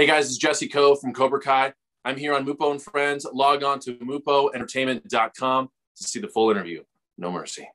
Hey guys, it's Jesse Kove from Cobra Kai. I'm here on Mupo and Friends. Log on to mupoentertainment.com to see the full interview. No mercy.